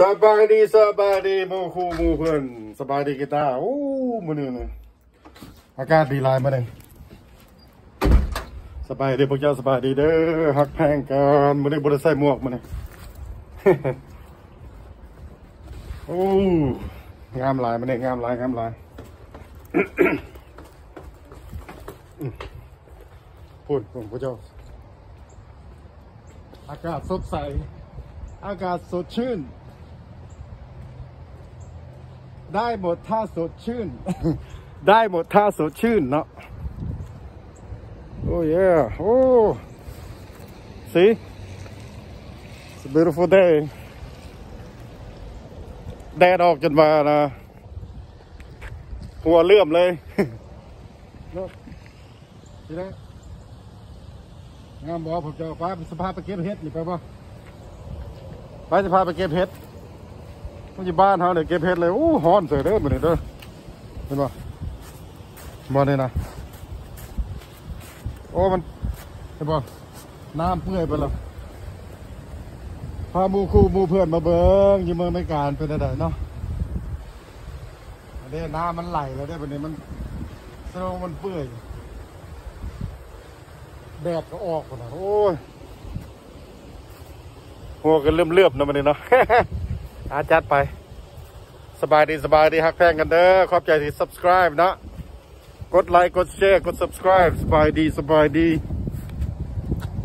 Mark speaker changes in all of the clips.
Speaker 1: สบายดีสบายดีหมู่คู่หมู่เพื่อนสบายดีกีตาร์โอ้มื้อนี้นะอากาศดีลายมื้อนี้สบายดีพวกเจ้าสบายดีเด้อฮักแพงกันมื้อนี้บ่ได้ใส่หมวกมื้อนี้โอ้งามลายมื้อนี้งามลายงามลายพูดผมพระเจ้า อากาศสดใส อากาศสดชื่น ได้หมดท่าสดชื่น ได้หมดท่าสดชื่นเนาะโอ้ยโอ้ see it's a beautiful day แดดออกจนมานะ หัวเลื่อมเลยเนาะทีนี้งามบอกผมจะไปสภาพไปเก็บเห็ดนี่ไปป่ะไปสภาพไปเก็บเห็ด มันอยู่บ้านเขาเนี่ยเก็บเห็ดเลยอู้ฮ้อนเสือเด้อมาเนี่ยเด้อเห็นป่ะมาเนี่ยนะโอ้มันเห็นป่ะน้ำเปื่อยไปแล้วพาหมูคู่หมูเพื่อนมาเบิ้งอยี่เมืองไม่การเป็นอะไรเนาะอันนี้น้ำมันไหลแล้วได้แบบนี้มันแสดงว่ามันเปื่อยแดดก็ออกหมดนะโอ้ยหัวกันเลื่อมเลือมๆนะมันนี่เนาะ อาจัดไป สบายดีสบายดีฮักแพงกันเด้อขอบใจที่ subscribe นะ กดไลค์กดแชร์กด subscribe สบายดีสบายดี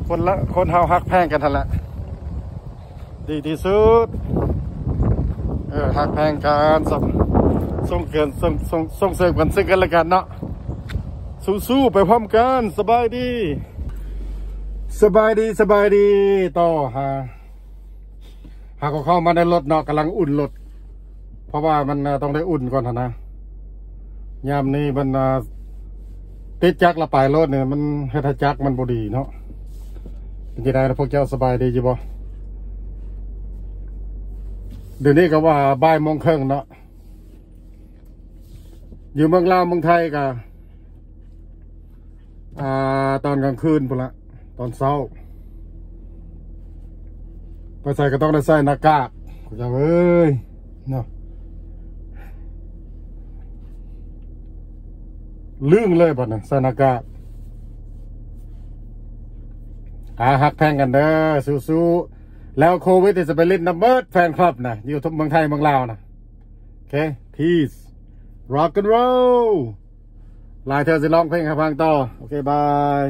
Speaker 1: คนละคนเฮาฮักแพงกันทันละดีที่สุดเออฮักแพงกันส่งส่งเกินส่งส่งส่งเสริมกันซึ่งกันและกันเนาะสู้ๆไปพร้อมกันสบายดี สบายดีสบายดีต่อฮะากเข้ามาในรถเนาะกำลังอุ่นรถเพราะว่ามันต้องได้อุ่นก่อนนะยามนี้มันติดจักรละปลายรถเนี่ยมันเฮ็ดให้จักรมันบดีเนาะเป็นยังไงล่ะพวกเจ้าสบายดีจีบ่เดี๋ยวนี้ก็ว่าบ่ายโมงครึ่งเนาะอยู่เมืองลาวเมืองไทยก็อ่าตอนกลางคืนพุ่นละตอนเช้า ไปใส่ก็ต้องได้ใส่หน้ากากกูจะเอ้ยเนาะลื่งเลยบ่เนี่ยใส่หน้ากากอาหักแพงกันเด้อสู้ๆแล้วโควิดจะไปเล่นนัมเบิร์ดแฟนคลับนะอยู่ทุกเมืองไทยเมืองลาวนะโอเค peace rock and roll ลายเธอจะร้องเพลงให้ฟังต่อ โอเค บาย